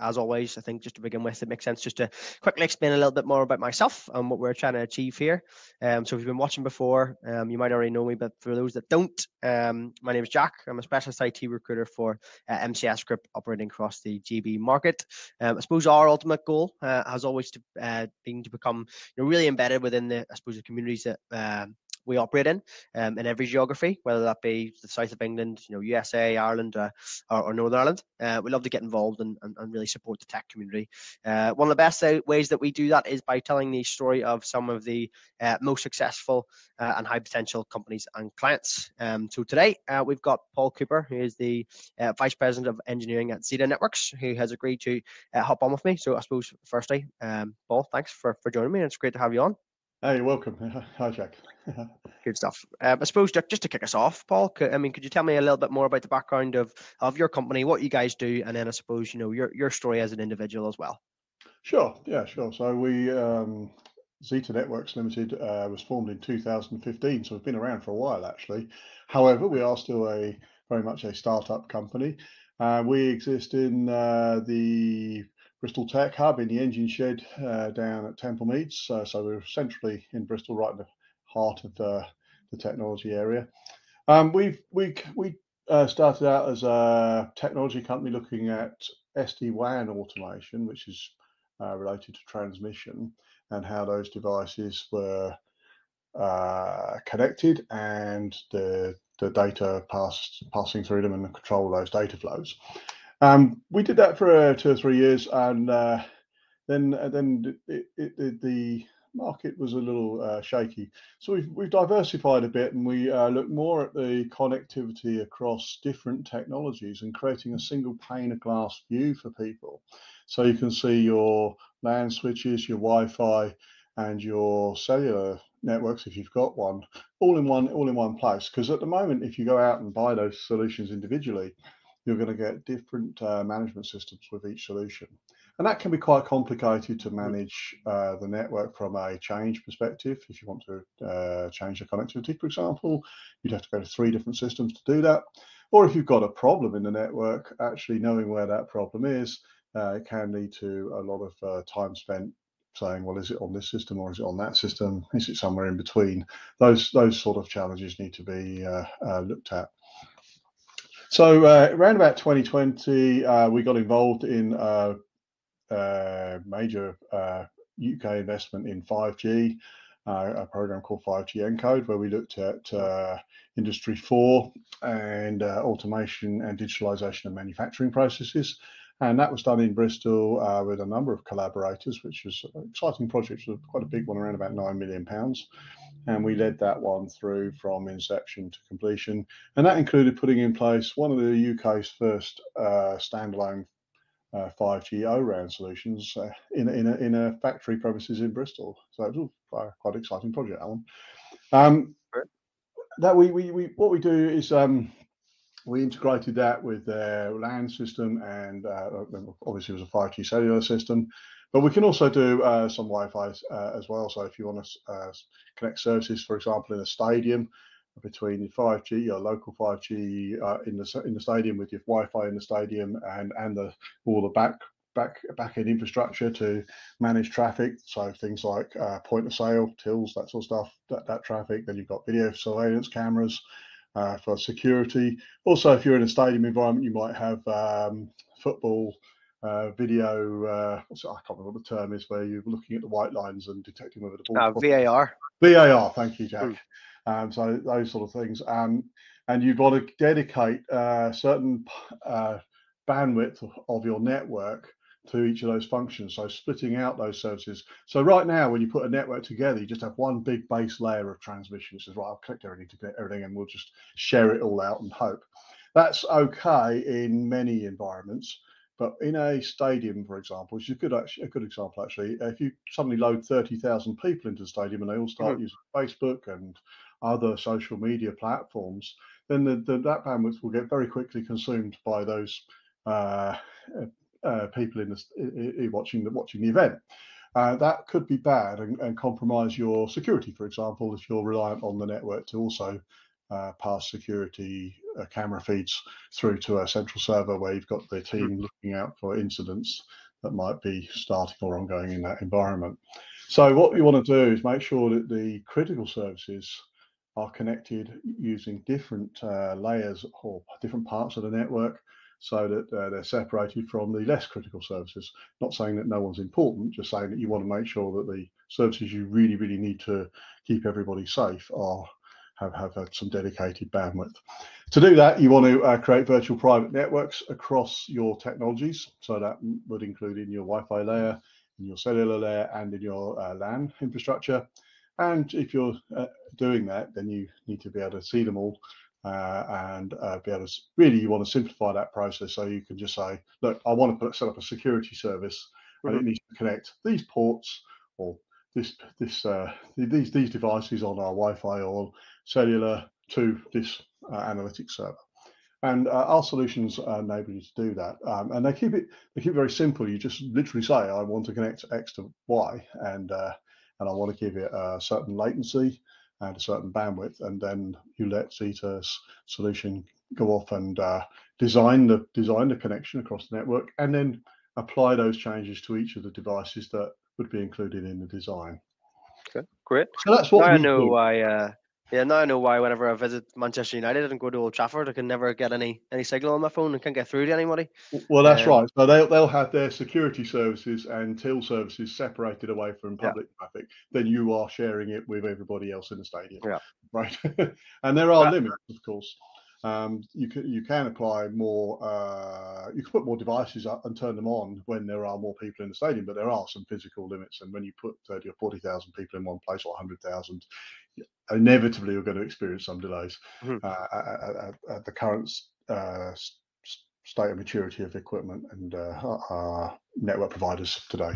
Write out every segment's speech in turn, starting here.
as always, I think just to begin with, it makes sense just to quickly explain a little bit more about myself and what we're trying to achieve here. Um, so if you've been watching before, um, you might already know me, but for those that don't, um, my name is Jack. I'm a specialist IT recruiter for uh, MCS Group operating across the GB market. Um, I suppose our ultimate goal uh, has always to, uh, been to become you know, really embedded within the, I suppose, the communities that um, we operate in um, in every geography, whether that be the south of England, you know, USA, Ireland, uh, or, or, Northern Ireland. Uh, we love to get involved and, and, and, really support the tech community. Uh, one of the best ways that we do that is by telling the story of some of the uh, most successful uh, and high potential companies and clients. Um, so today uh, we've got Paul Cooper, who is the Vice President of Engineering at Zeetta Networks, who has agreed to hop on with me. So I suppose, firstly, um, Paul, thanks for, for joining me. It's great to have you on. Hey, you're welcome. Hi, Jack. Good stuff. Um, I suppose just to kick us off, Paul. Could, I mean, could you tell me a little bit more about the background of of your company, what you guys do, and then I suppose you know your your story as an individual as well. Sure. Yeah. Sure. So we um, Zeetta Networks Limited uh, was formed in 2015, so we've been around for a while actually. However, we are still a very much a startup company. Uh, we exist in uh, the Bristol Tech Hub in the engine shed uh, down at Temple Meads. Uh, so we're centrally in Bristol, right in the heart of the, the technology area. Um, we've we we uh, started out as a technology company looking at SD WAN automation, which is uh, related to transmission and how those devices were uh, connected and the the data passed passing through them and the control of those data flows. Um, we did that for uh, two or three years, and uh, then uh, then it, it, it, the market was a little uh, shaky. So we've we've diversified a bit, and we uh, look more at the connectivity across different technologies and creating a single pane of glass view for people. So you can see your LAN switches, your Wi-Fi, and your cellular networks if you've got one, all in one all in one place. Because at the moment, if you go out and buy those solutions individually you're going to get different uh, management systems with each solution. And that can be quite complicated to manage uh, the network from a change perspective. If you want to uh, change the connectivity, for example, you'd have to go to three different systems to do that. Or if you've got a problem in the network, actually knowing where that problem is, uh, can lead to a lot of uh, time spent saying, well, is it on this system or is it on that system? Is it somewhere in between? Those those sort of challenges need to be uh, looked at. So uh, around about 2020, uh, we got involved in a, a major uh, UK investment in 5G, uh, a program called 5G Encode, where we looked at uh, Industry 4 and uh, automation and digitalization of manufacturing processes. And that was done in Bristol uh, with a number of collaborators, which was an exciting project, quite a big one, around about nine million pounds. And we led that one through from inception to completion. And that included putting in place one of the UK's first uh, standalone uh, 5G O-RAN solutions uh, in, in, a, in a factory premises in Bristol. So it was a quite exciting project, Alan. Um, that we, we, we, what we do is um, we integrated that with their LAN system and uh, obviously it was a 5G cellular system. But we can also do uh, some Wi-Fi uh, as well. So if you want to uh, connect services, for example, in a stadium between your 5G, your local 5G uh, in the in the stadium with your Wi-Fi in the stadium and and the all the back back back end infrastructure to manage traffic. So things like uh, point of sale, tills, that sort of stuff, that, that traffic. Then you've got video surveillance cameras uh, for security. Also, if you're in a stadium environment, you might have um, football uh, video. Uh, I can't remember what the term is, where you're looking at the white lines and detecting whether the ball. Uh, VAR. VAR. Thank you, Jack. Mm. Um, so those sort of things. Um, and you've got to dedicate uh, certain uh, bandwidth of your network to each of those functions. So splitting out those services. So right now, when you put a network together, you just have one big base layer of transmission. It says, right, I've clicked everything to get everything, and we'll just share it all out and hope. That's okay in many environments. But in a stadium, for example, which is a good, actually, a good example actually, if you suddenly load 30,000 people into the stadium and they all start mm-hmm. using Facebook and other social media platforms, then the, the, that bandwidth will get very quickly consumed by those uh, uh, people in the watching the watching the event. Uh, that could be bad and, and, compromise your security, for example, if you're reliant on the network to also uh, pass security uh, camera feeds through to a central server where you've got the team looking out for incidents that might be starting or ongoing in that environment. So what you want to do is make sure that the critical services are connected using different uh, layers or different parts of the network so that uh, they're separated from the less critical services. Not saying that no one's important, just saying that you want to make sure that the services you really, really need to keep everybody safe are have, have had some dedicated bandwidth. To do that, you want to uh, create virtual private networks across your technologies. So that would include in your Wi-Fi layer, in your cellular layer, and in your uh, LAN infrastructure. And if you're uh, doing that, then you need to be able to see them all uh, and uh, be able to really you want to simplify that process so you can just say, look, I want to put, set up a security service and it needs to connect these ports or this this uh, these these devices on our Wi-Fi or cellular to this uh, analytics server. And uh, our solutions enable you to do that, um, and they keep it they keep it very simple. You just literally say, I want to connect X to Y, and uh, and I want to give it a certain latency and a certain bandwidth, and then you let Zeetta's solution go off and uh, design the design the connection across the network, and then apply those changes to each of the devices that would be included in the design. Okay, great. So that's what I know do. why. Uh, yeah, now I know why. Whenever I visit Manchester United and go to Old Trafford, I can never get any any signal on my phone and can't get through to anybody. Well, that's Um, right. So they'll they'll have their security services and till services separated away from Yeah. public traffic. Then you are sharing it with everybody else in the stadium. Yeah. Right. and there are Yeah. limits, of course. Um, you can you can apply more. Uh, you can put more devices up and turn them on when there are more people in the stadium, but there are some physical limits. And when you put thirty or forty thousand people in one place or hundred thousand, inevitably you're going to experience some delays Mhm. uh, at, at- at- the current uh, state of maturity of equipment and uh, our network providers today.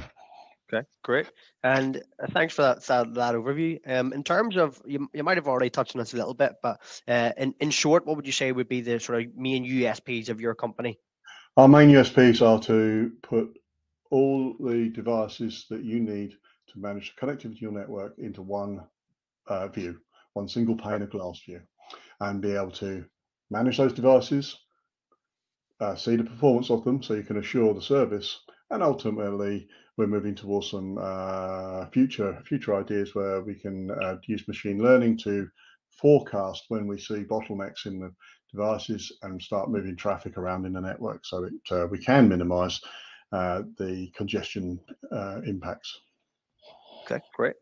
Okay, great. And uh, thanks for that that, that overview. Um, in terms of you, you might have already touched on this a little bit, but uh, in in short, what would you say would be the sort of main USPs of your company? Our main USPs are to put all the devices that you need to manage the connectivity of your network into one uh, view, one single pane of glass view, and be able to manage those devices, uh, see the performance of them so you can assure the service, and ultimately we're moving towards some uh, future future ideas where we can uh, use machine learning to forecast when we see bottlenecks in the devices and start moving traffic around in the network so that uh, we can minimize uh, the congestion uh, impacts. Okay, great.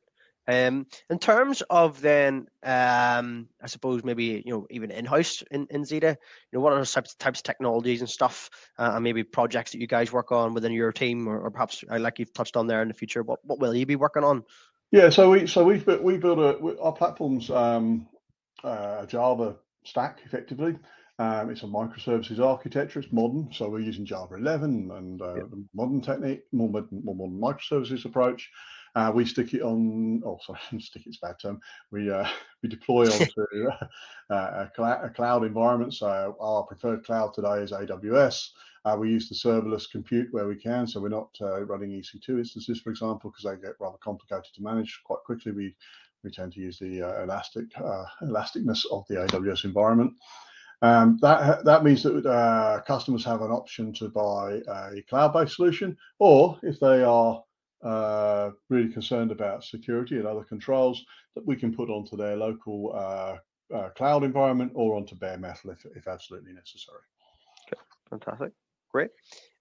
Um, in terms of then, um, I suppose maybe you know even in-house in, in Zeetta, you know what are the types types of technologies and stuff, uh, and maybe projects that you guys work on within your team, or, or perhaps uh, like you've touched on there in the future. What what will you be working on? Yeah, so we so we've we built a our platform's um, uh, Java stack effectively. Um, it's a microservices architecture. It's modern, so we're using Java 11 and uh, the modern technique, more modern, more modern microservices approach. Uh, we stick it on. Oh, sorry, stick it's a bad term. We uh, we deploy onto uh, a, clou- a cloud environment. So our preferred cloud today is AWS. Uh, we use the serverless compute where we can, so we're not uh, running EC2 instances, for example, because they get rather complicated to manage quite quickly. We we tend to use the uh, elastic uh, elasticness of the AWS environment. Um, that that means that uh, customers have an option to buy a cloud-based solution, or if they are uh, really concerned about security and other controls, that we can put onto their local uh, uh, cloud environment or onto bare metal if, if absolutely necessary. Okay, fantastic, great.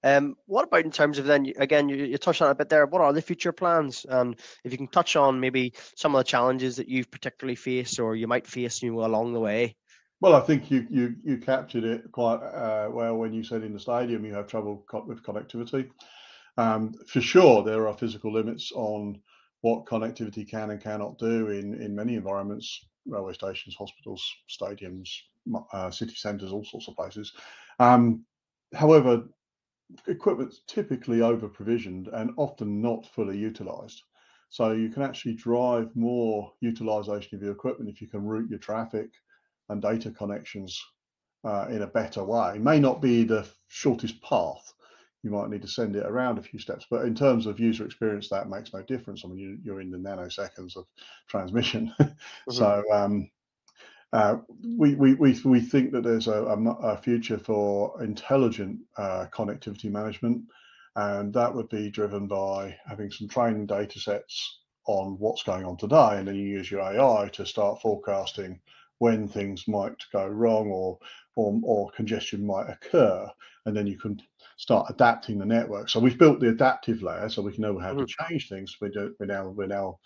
Um, what about in terms of then? Again, you, you touched on it a bit there. What are the future plans? And if you can touch on maybe some of the challenges that you've particularly faced, or you might face you know, along the way. Well, I think you you you captured it quite uh, well when you said in the stadium you have trouble co- with connectivity. Um, for sure, there are physical limits on what connectivity can and cannot do in in many environments, railway stations, hospitals, stadiums, uh, city centres, all sorts of places. Um, however, equipment's typically over provisioned and often not fully utilised. So you can actually drive more utilisation of your equipment if you can route your traffic and data connections uh, in a better way. It may not be the shortest path. You might need to send it around a few steps, but in terms of user experience, that makes no difference. I mean, you, you're in the nanoseconds of transmission. so, um, Uh, we, we, we, we think that there's a, a, a future for intelligent uh, connectivity management, and that would be driven by having some training data sets on what's going on today, and then you use your AI to start forecasting when things might go wrong or or, or congestion might occur, and then you can start adapting the network. So we've built the adaptive layer, so we can know how mm-hmm. to change things. We do, we're now we're now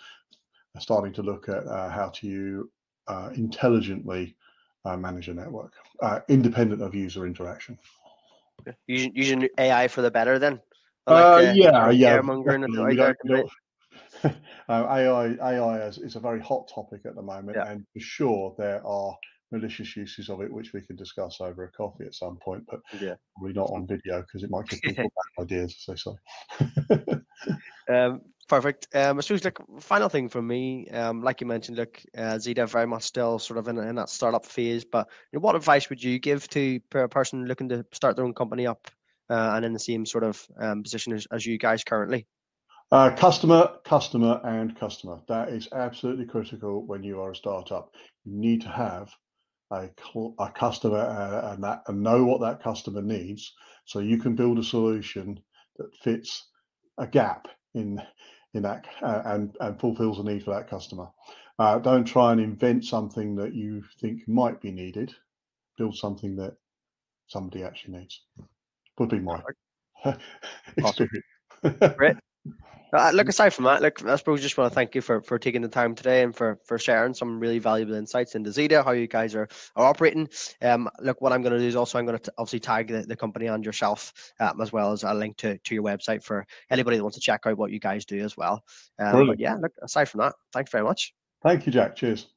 starting to look at uh, how to uh, intelligently uh, manage a network, uh, independent of user interaction. Using, using AI for the better, then. Like, uh, yeah, yeah. AI AI is, is, a very hot topic at the moment, yeah. and for sure there are malicious uses of it, which we can discuss over a coffee at some point, but yeah. probably not on video because it might give people bad ideas, So sorry. um, Perfect. Um, suppose, like, final thing from me, um, like you mentioned, look, uh, Zeetta very much still sort of in, in that startup phase. But you know, what advice would you give to a person looking to start their own company up uh, and in the same sort of um, position as, as you guys currently? Uh, customer, customer, and customer. That is absolutely critical when you are a startup. You need to have a, a customer uh, and that and know what that customer needs, so you can build a solution that fits a gap in in that uh, and and fulfills a need for that customer. Uh, don't try and invent something that you think might be needed. Build something that somebody actually needs. Would be my experience. Great. Uh, look, aside from that, look, I suppose just want to thank you for, for taking the time today and for, for sharing some really valuable insights into Zeetta, how you guys are, are operating. Um, look, what I'm going to do is also I'm going to obviously tag the, the company and yourself um, as well as a link to, to your website for anybody that wants to check out what you guys do as well. Um, but yeah, look, aside from that, thanks very much. Thank you, Jack. Cheers.